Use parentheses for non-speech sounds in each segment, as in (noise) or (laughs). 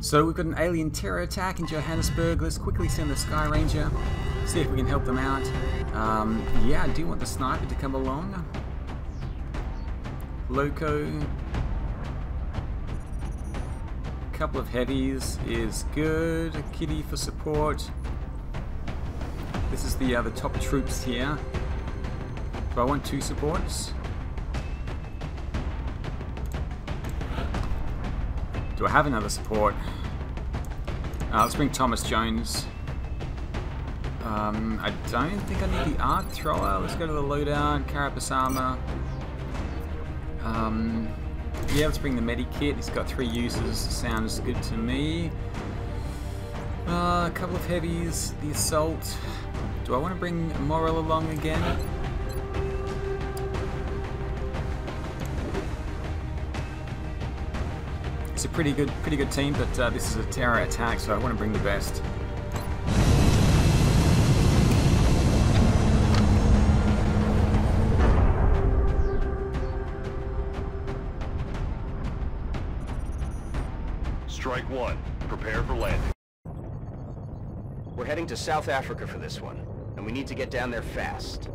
So we've got an alien terror attack in Johannesburg. Let's quickly send the Sky Ranger, see if we can help them out. Um, yeah, I do want the sniper to come along. Loco. Couple of heavies is good. Kitty for support. This is the other top troops here. Do I want two supports? Do I have another support? Uh, let's bring Thomas Jones. Um, I don't think I need the arc thrower. Let's go to the loadout, Carapace armor. Um, yeah, let's bring the medikit. He's got three uses. Sounds good to me. Uh, a couple of heavies. The assault. Do I want to bring Morrill along again? A pretty good, pretty good team, but uh, this is a terror attack, so I want to bring the best. Strike one. Prepare for landing. We're heading to South Africa for this one, and we need to get down there fast.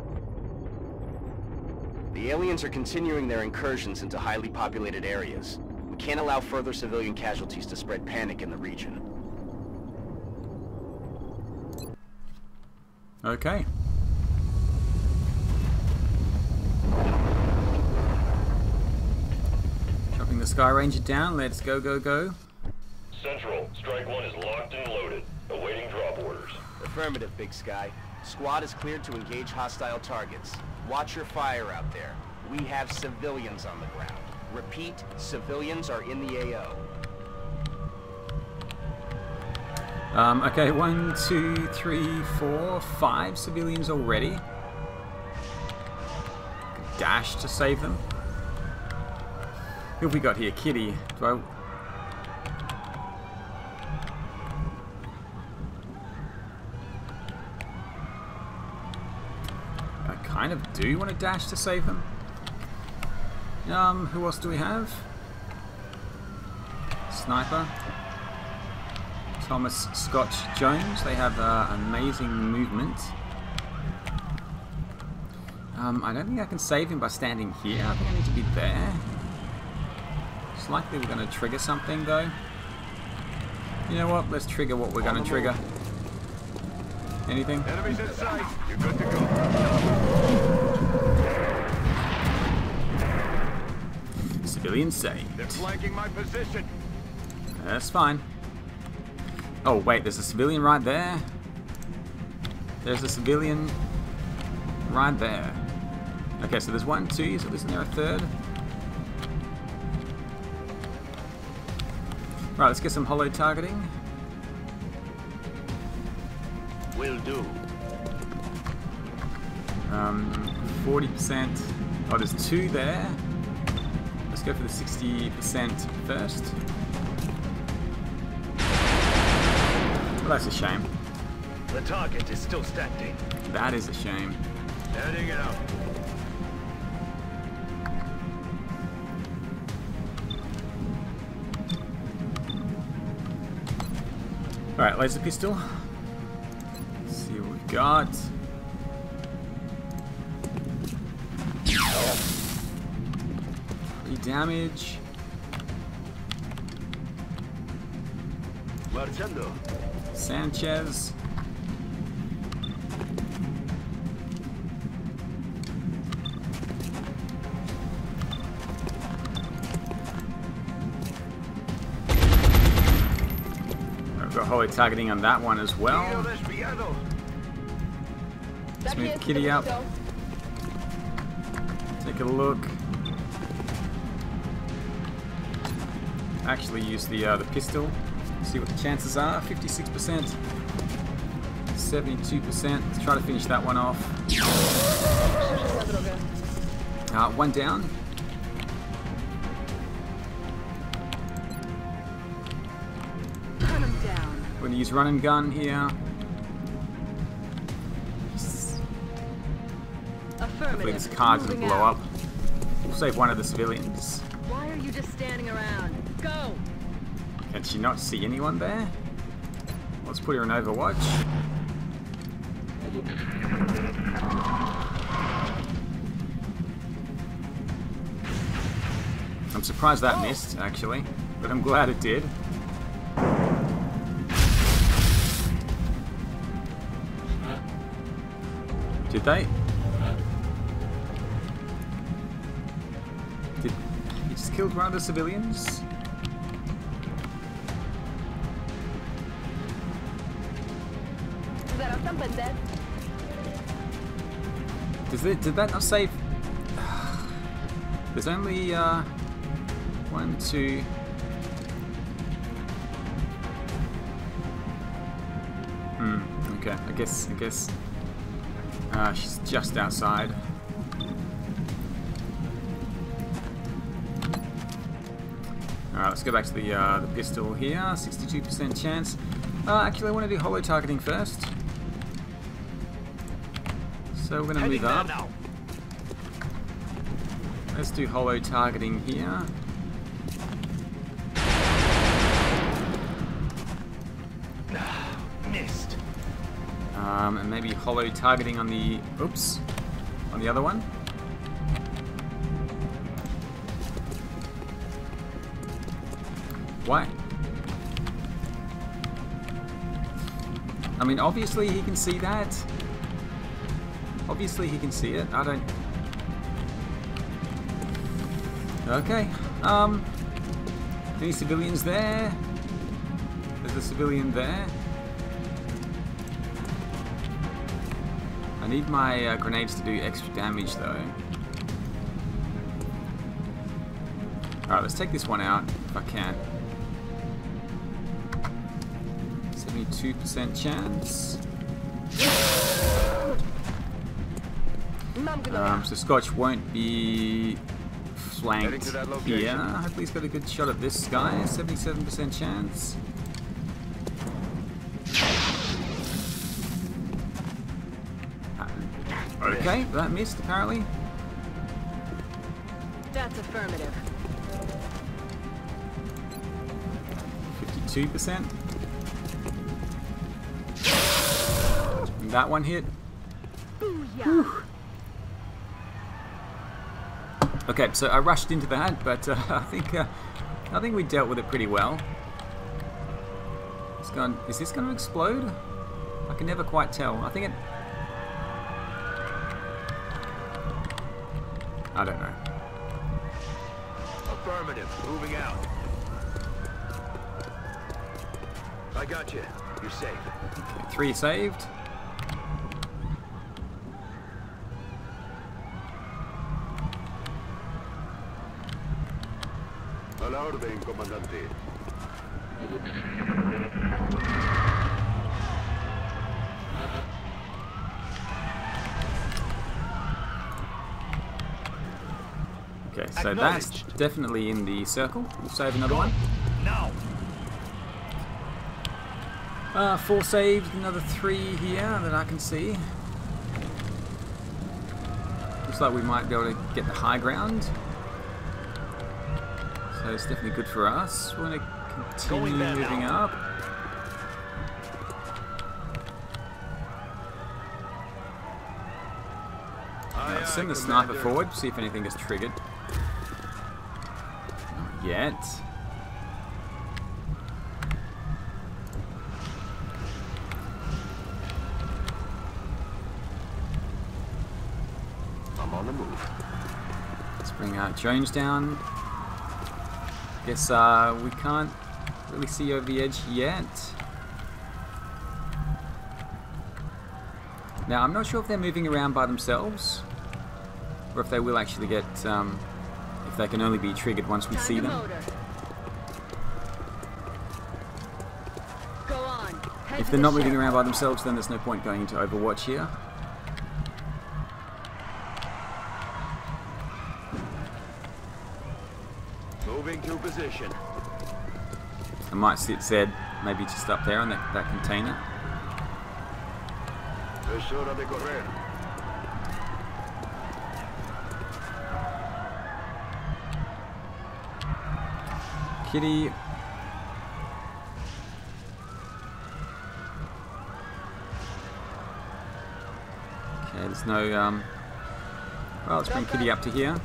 The aliens are continuing their incursions into highly populated areas. We can't allow further civilian casualties to spread panic in the region. Okay. Dropping the Sky Ranger down. Let's go, go, go. Central, Strike one is locked and loaded. Awaiting drop orders. Affirmative, Big Sky. Squad is cleared to engage hostile targets. Watch your fire out there. We have civilians on the ground. Repeat, civilians are in the AO. Um, okay, one, two, three, four, five civilians already. Dash to save them. Who have we got here? Kitty. Do I... I kind of do want to dash to save them. Um, who else do we have? Sniper. Thomas Scotch Jones. They have uh, amazing movement. Um, I don't think I can save him by standing here. I think I need to be there. It's likely we're going to trigger something though. You know what? Let's trigger what we're going to trigger. Anything? Enemies in sight. You're good to go. Civilian saved. They're flanking my position. That's fine. Oh, wait, there's a civilian right there. There's a civilian right there. Okay, so there's one, two, so isn't there a third? Right, let's get some holo targeting. Will do. Um, 40%. Oh, there's two there. Let's go for the 60% first. Well, that's a shame. The target is still standing. That is a shame. Heading out. Alright, laser pistol. Let's see what we've got. Damage. Marchando. Sanchez. I've got holo targeting on that one as well. Let's move Kitty up. Take a look. Actually use the uh, the pistol. See what the chances are. 56%. 72%. Let's try to finish that one off. Uh, one down. Gun him down. We're going to use run and gun here. Hopefully this car doesn't blow out. up. We'll save one of the civilians. Why are you just standing around? Go! Can she not see anyone there? Let's put her in Overwatch. I'm surprised that oh. missed, actually, but I'm glad it did. Did they? Did he just killed one of the civilians? It, did that not save? There's only uh, one, two. Hmm. Okay. I guess. I guess. Uh, she's just outside. Alright, let's go back to the, uh, the pistol here. 62% chance. Uh, actually, I want to do holo targeting first. So we're going to move up. Let's do holo targeting here. Missed. Um, and maybe holo targeting on the... Oops. On the other one. Why? I mean, obviously he can see that. Obviously he can see it. I don't... Okay. Um... Any civilians there? There's a civilian there. I need my uh, grenades to do extra damage though. Alright, let's take this one out if I can. 72% chance. Um, so Scotch won't be flanked to that location. here. Hopefully he's got a good shot at this guy. 77% chance. Okay, that missed apparently. That's affirmative. 52%. That one hit. Booyah. Okay, so I rushed into that, but uh, (laughs) I think uh, I think we dealt with it pretty well. It's gone. Is this going to explode? I can never quite tell. I think it. I don't know. Affirmative. Moving out. I got you. You're safe. Three saved. Orden, comandante. Okay, so that's definitely in the circle. We'll save another one. Now. Uh, four saved, another three here that I can see. Looks like we might be able to get the high ground. So it's definitely good for us. We're going to continue Going moving up. Aye, send aye, the sniper Commander. forward, see if anything gets triggered. Not yet. I'm on the move. Let's bring our Jones down. Guess uh, we can't really see over the edge yet. Now, I'm not sure if they're moving around by themselves, or if they will actually get, um, if they can only be triggered once we Time see them. motor. Go on. If they're not moving around by themselves, then there's no point going into Overwatch here. might sit, said maybe just up there in that, that container. Kitty. Okay, there's no, um, well, let's bring Kitty up to here.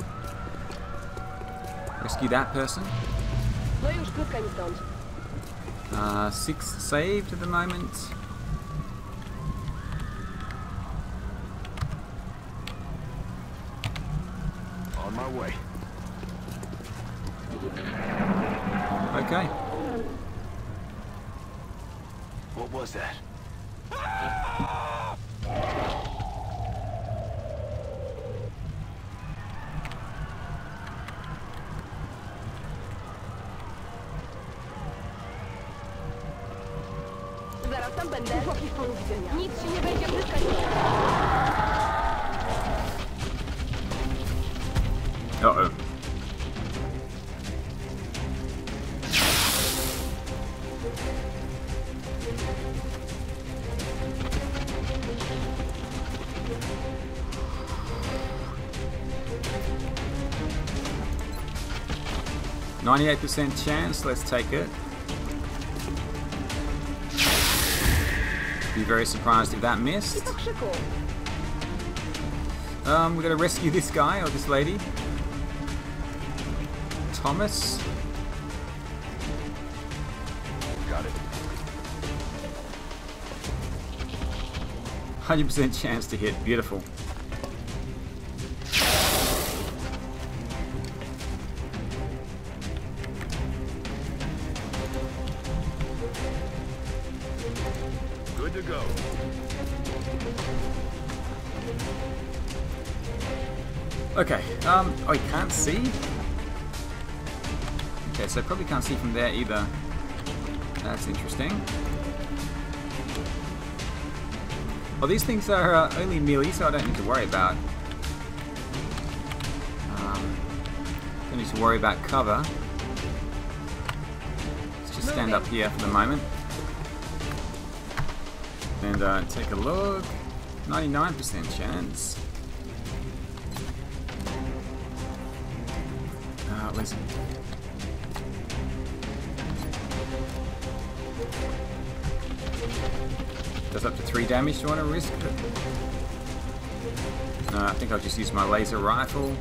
Rescue that person. Uh, six saved at the moment. 98% chance, let's take it. Be very surprised if that missed. Um, we're gonna rescue this guy or this lady. Thomas. 100% chance to hit. Beautiful. Good to go. Okay, um, oh, you can't see? Okay, so probably can't see from there either. That's interesting. Well, these things are uh, only melee, so I don't need to worry about. Um, don't need to worry about cover. Let's just stand up here for the moment. And uh, take a look. 99% chance. Uh, let's. Does up to three damage. Do you want to risk it? No, I think I'll just use my laser rifle.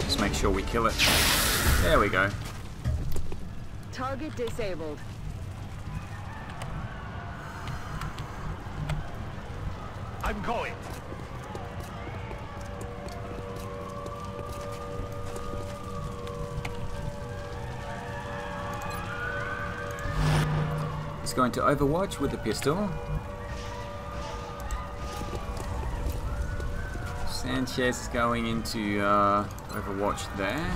Just make sure we kill it. There we go. Target disabled. I'm going. He's going to Overwatch with the pistol. Sanchez is going into uh, Overwatch there.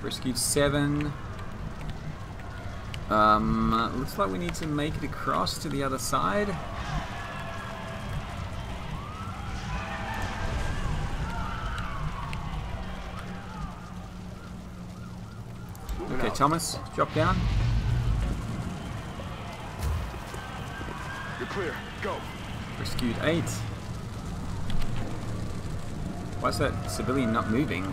Rescued seven. Um, looks like we need to make it across to the other side. Okay, Thomas, drop down. You're clear. Go. Rescued eight. Why is that civilian not moving?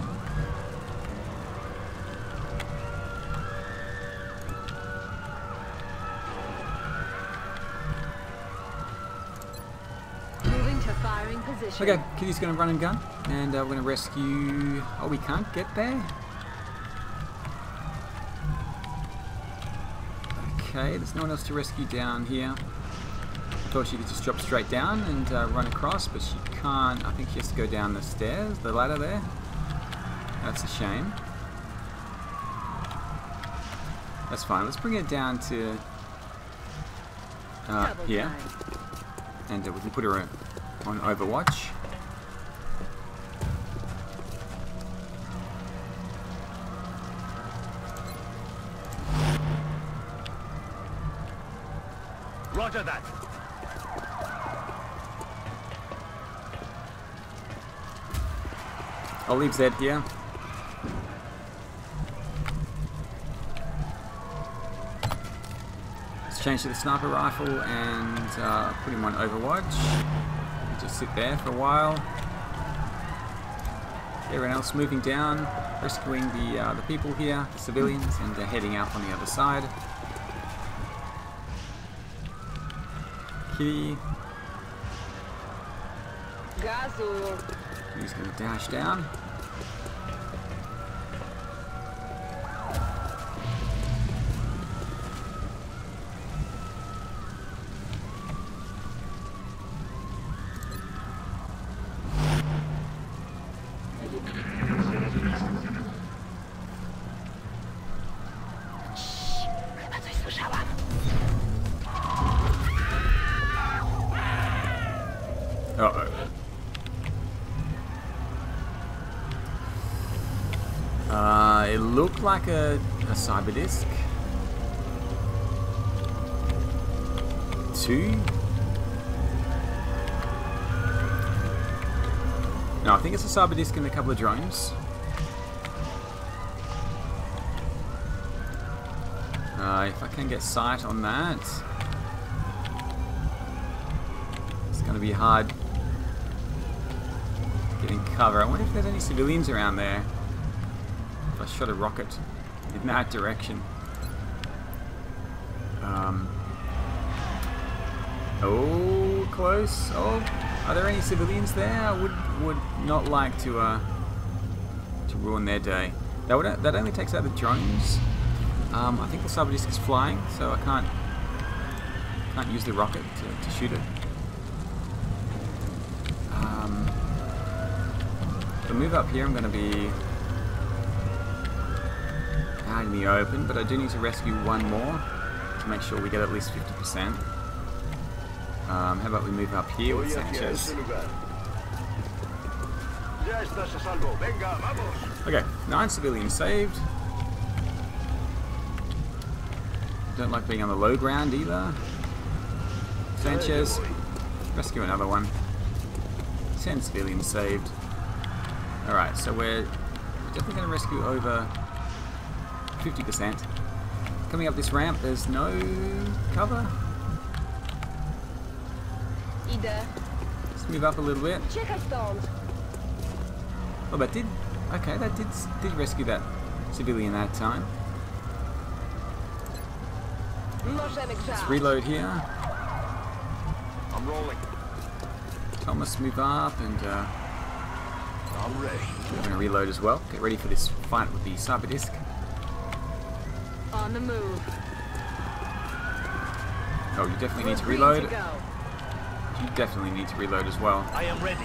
Moving to firing position. Okay, Kitty's gonna run and gun, and uh, we're gonna rescue. Oh, we can't get there. Okay, there's no one else to rescue down here. I thought she could just drop straight down and uh, run across, but she can't. I think she has to go down the stairs, the ladder there. That's a shame. That's fine. Let's bring it down to uh, here, and uh, we can put her on Overwatch. leaves that here. Let's change to the sniper rifle and uh, put him on overwatch. Just sit there for a while. Everyone else moving down, rescuing the, uh, the people here, the civilians, and they're heading out on the other side. Kitty. He's going to dash down. Like a, a cyber disk. Two? No, I think it's a cyber disk and a couple of drones. Uh, if I can get sight on that, it's going to be hard getting cover. I wonder if there's any civilians around there. If I shot a rocket that direction. Um, oh, close. Oh, are there any civilians there? I would would not like to uh, to ruin their day. That would that only takes out the drones. Um, I think the disc is flying, so I can't can't use the rocket to, to shoot it. Um, if move up here, I'm going to be in the open, but I do need to rescue one more to make sure we get at least 50%. Um, how about we move up here with Sanchez? Okay, nine civilians saved. Don't like being on the low ground either. Sanchez, rescue another one. Ten civilians saved. Alright, so we're definitely going to rescue over 50%. Coming up this ramp, there's no cover. Idę. Let's move up a little bit. Uciekaj stąd. Oh, that did. Okay, that did did rescue that civilian that time. Let's reload here. I'm rolling. Thomas, move up, and uh, I'm ready. we're going to reload as well. Get ready for this fight with the cyber disc. On the move. Oh, you definitely need to We're green reload. to. You definitely need to reload as well. I am ready.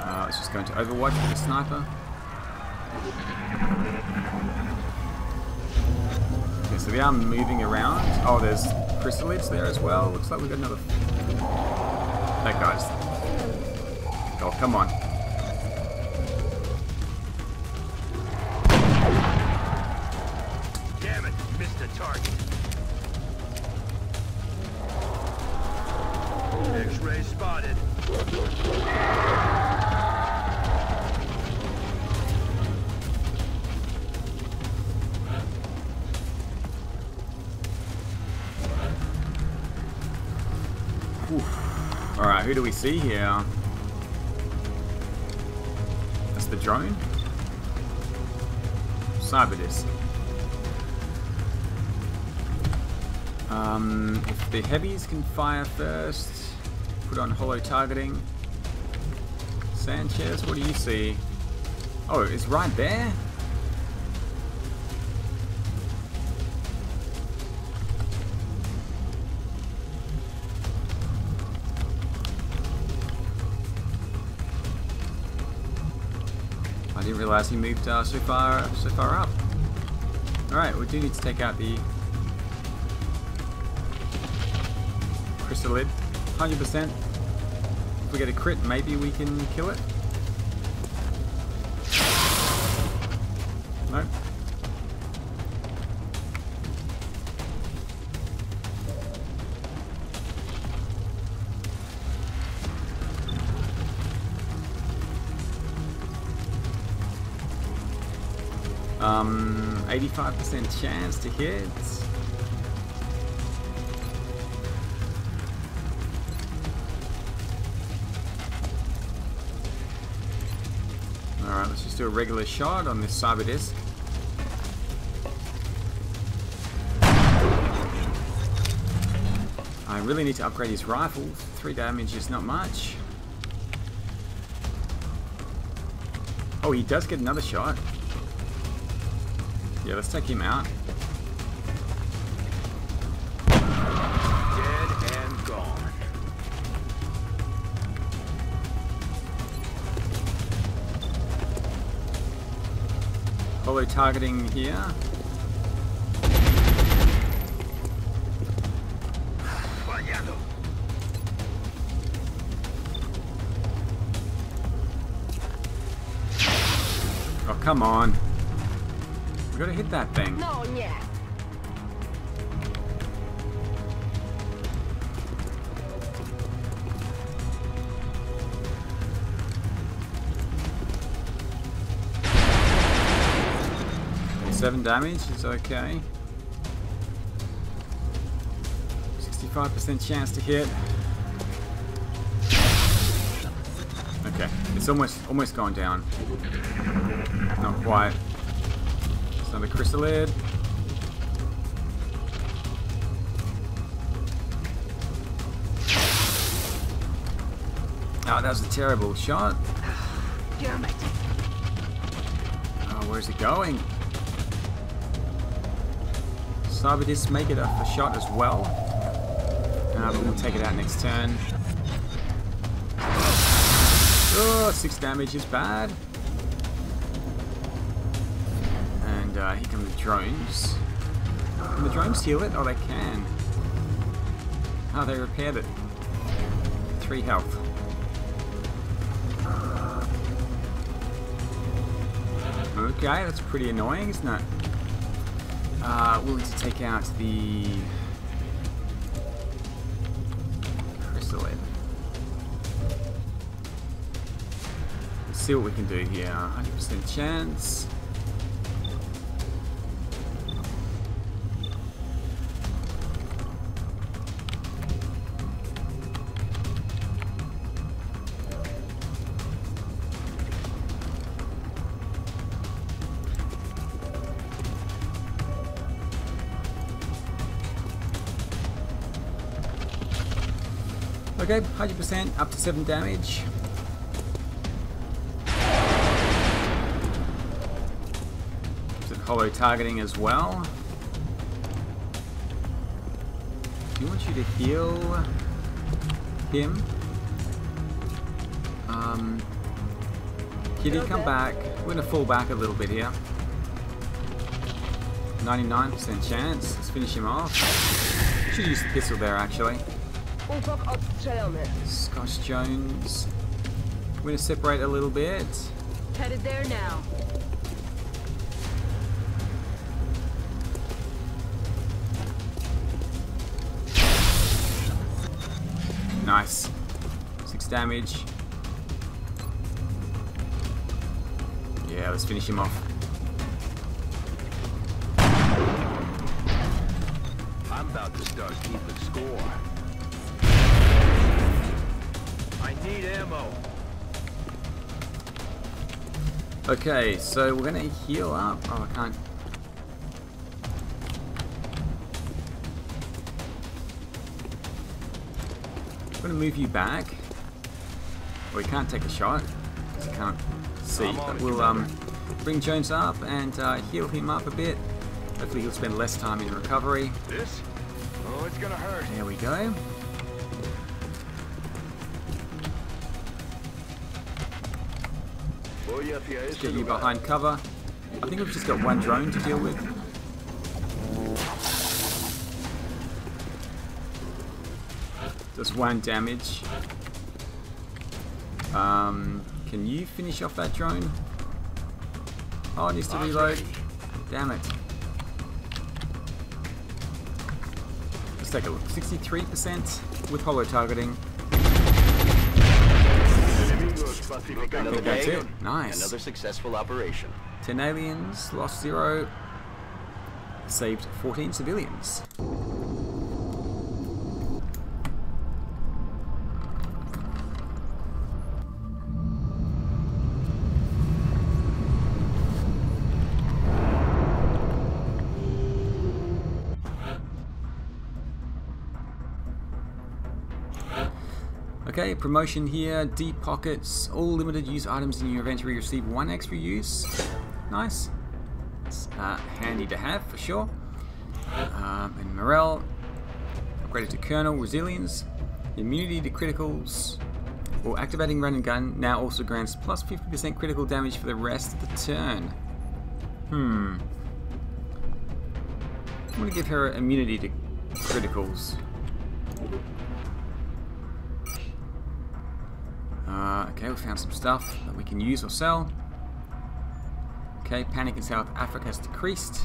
Uh, let's just going to Overwatch with the sniper. Okay, so we are moving around. Oh, there's chrysalids there as well. Looks like we've got another. That guy's. Oh, come on. Do we see here? That's the drone? Cyberdisc. Um, if the heavies can fire first, put on holo targeting. Sanchez, what do you see? Oh, it's right there? Realize he moved uh, so far so far up. Alright, we do need to take out the chrysalid. 100%. If we get a crit, maybe we can kill it. Nope. Um, 85% chance to hit. Alright, let's just do a regular shot on this cyber disc. I really need to upgrade his rifle. Three damage is not much. Oh, he does get another shot. Yeah, let's take him out. Dead and gone. Follow targeting here. Oh, come on. We gotta hit that thing. No, nie. Seven damage is okay. 65% chance to hit. Okay, it's almost almost gone down. Not quite. Another chrysalid. Oh, that was a terrible shot. Damn it. Oh, where's it going? Cyberdisc make it a, a shot as well. Uh, but we'll take it out next turn. Oh, six damage is bad. Drones. Can the drones heal it? Oh, they can. Oh, they repaired it. Three health. Okay, that's pretty annoying, isn't it? Uh, we'll need to take out the chrysalid. Let's see what we can do here. 100% chance. Okay, 100% up to 7 damage. Is holo targeting as well? Do you want you to heal him? Um, Kitty, come back. We're gonna fall back a little bit here. 99% chance. Let's finish him off. Should use the pistol there actually. Układ odstrzelony. Scotch Jones. We're to separate a little bit. Headed there now. Nice. Six damage. Yeah, let's finish him off. Okay, so we're going to heal up. Oh, I can't. I'm to move you back. Well, we can't take a shot. 'cause you can't see. But we'll um, bring Jones up and uh, heal him up a bit. Hopefully he'll spend less time in recovery. This? Oh, it's gonna hurt. There we go. Get you behind cover. I think we've just got one drone to deal with. Just one damage. Um, can you finish off that drone? Oh, it needs to reload. Damn it. Let's take a look. 63% with holo targeting. Another that's it. Nice. Another successful operation. 10 aliens, lost 0, saved 14 civilians. Okay, promotion here, deep pockets, all limited use items in your inventory receive one extra use. Nice. It's uh, handy to have for sure. Um, and morale, upgraded to Colonel, resilience, immunity to criticals, or activating run and gun now also grants plus 50% critical damage for the rest of the turn. Hmm. I'm gonna give her immunity to criticals. Okay, we found some stuff that we can use or sell. Okay, panic in South Africa has decreased.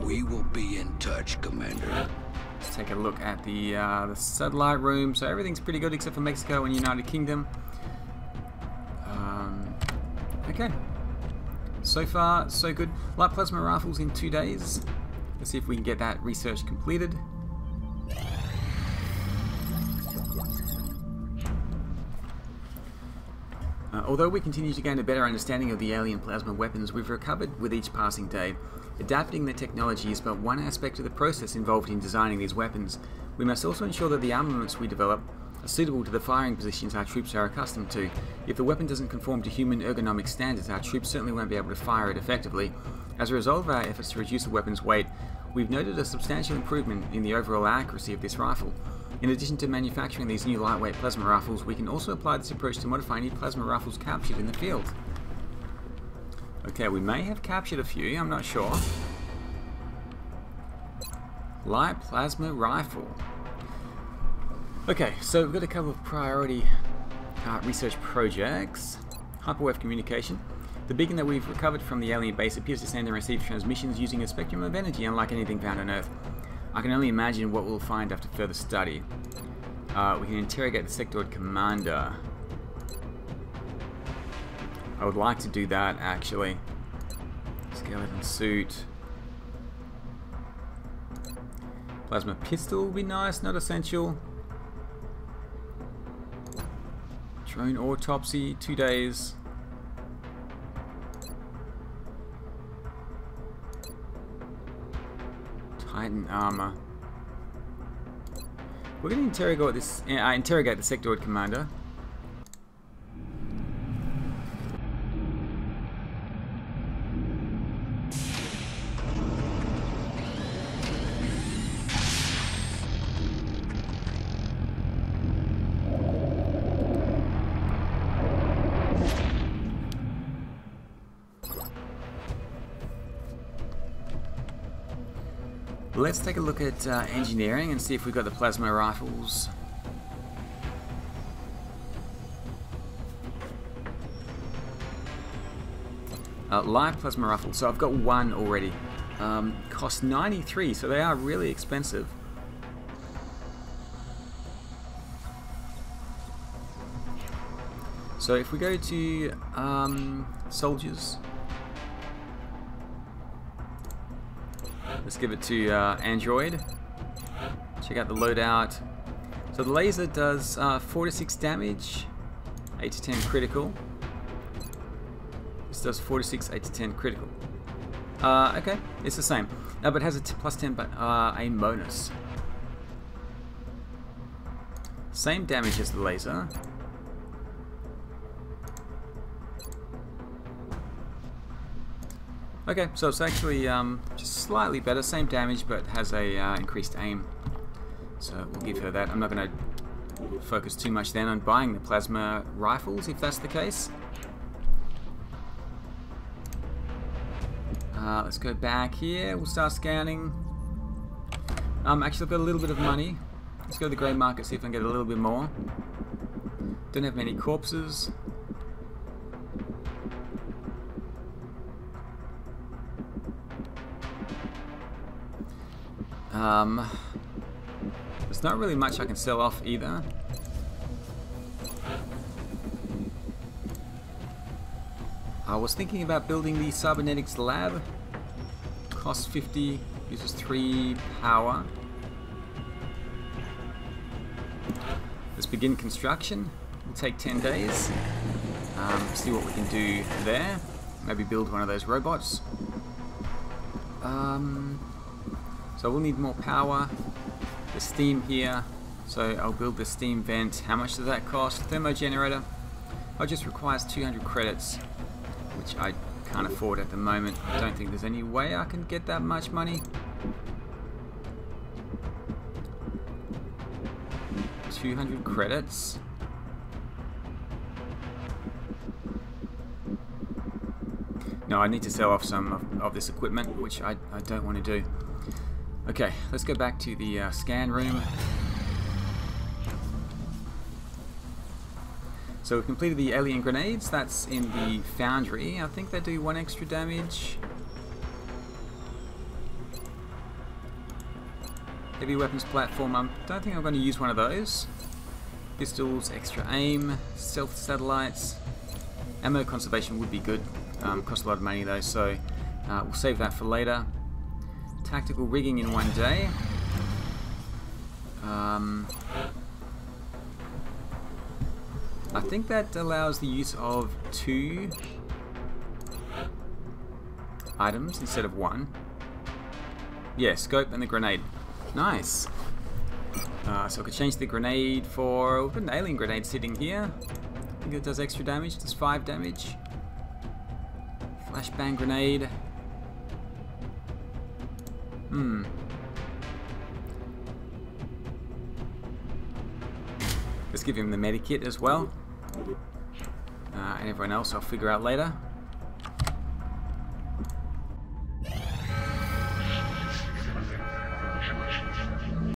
We will be in touch, Commander. Let's take a look at the uh, the satellite room. So everything's pretty good except for Mexico and United Kingdom. Um, okay. So far, so good. Light plasma rifles in two days. Let's see if we can get that research completed. Uh, although we continue to gain a better understanding of the alien plasma weapons we've recovered with each passing day, adapting the technology is but one aspect of the process involved in designing these weapons. We must also ensure that the armaments we develop are suitable to the firing positions our troops are accustomed to. If the weapon doesn't conform to human ergonomic standards, our troops certainly won't be able to fire it effectively. As a result of our efforts to reduce the weapon's weight, we've noted a substantial improvement in the overall accuracy of this rifle. In addition to manufacturing these new lightweight plasma rifles, we can also apply this approach to modify any plasma rifles captured in the field. Okay, we may have captured a few, I'm not sure. Light plasma rifle. Okay, so we've got a couple of priority uh, research projects. Hyperwave communication. The beacon that we've recovered from the alien base appears to send and receive transmissions using a spectrum of energy unlike anything found on Earth. I can only imagine what we'll find after further study. Uh, we can interrogate the sectoid commander. I would like to do that actually. Skeleton suit. Plasma pistol would be nice, not essential. Drone autopsy, two days. Titan armor. We're going to interrogate this. Uh, interrogate the sectoid commander. Let's take a look at uh, engineering and see if we've got the plasma rifles. Uh, live plasma rifles. So I've got one already. Um, cost 93, so they are really expensive. So if we go to um, soldiers, let's give it to uh, Android. Check out the loadout. So the laser does uh, 4 to 6 damage, 8 to 10 critical. This does 4 to 6, 8 to 10 critical. Uh, okay, it's the same. Uh, but it has a plus 10 but, uh, aim bonus. Same damage as the laser. Okay, so it's actually um, just slightly better, same damage, but has a uh, increased aim. So we'll give her that. I'm not going to focus too much then on buying the plasma rifles, if that's the case. Uh, let's go back here. We'll start scanning. Um, actually, I've got a little bit of money. Let's go to the grey market, see if I can get a little bit more. Don't have many corpses. Um, there's not really much I can sell off either. I was thinking about building the cybernetics lab. Costs 50, uses 3 power. Let's begin construction. It'll take 10 days. Um, see what we can do there. Maybe build one of those robots. Um, so we'll need more power. The steam here. So I'll build the steam vent. How much does that cost? Thermo generator. Oh, just requires 200 credits, which I can't afford at the moment. I don't think there's any way I can get that much money. Two hundred credits. No, I need to sell off some of, of this equipment, which I, I don't want to do. Okay, let's go back to the uh, scan room. So we've completed the alien grenades. That's in the foundry. I think they do one extra damage. Heavy weapons platform. I don't think I'm going to use one of those. Pistols, extra aim, stealth satellites. Ammo conservation would be good. Um, cost a lot of money though, so uh, we'll save that for later. Tactical rigging in one day. Um, I think that allows the use of two items instead of one. Yeah, scope and the grenade. Nice. Uh, so I could change the grenade for we've got an alien grenade sitting here. I think it does extra damage. Does five damage. Flashbang grenade. Hmm. Let's give him the medikit as well. Uh, and everyone else I'll figure out later.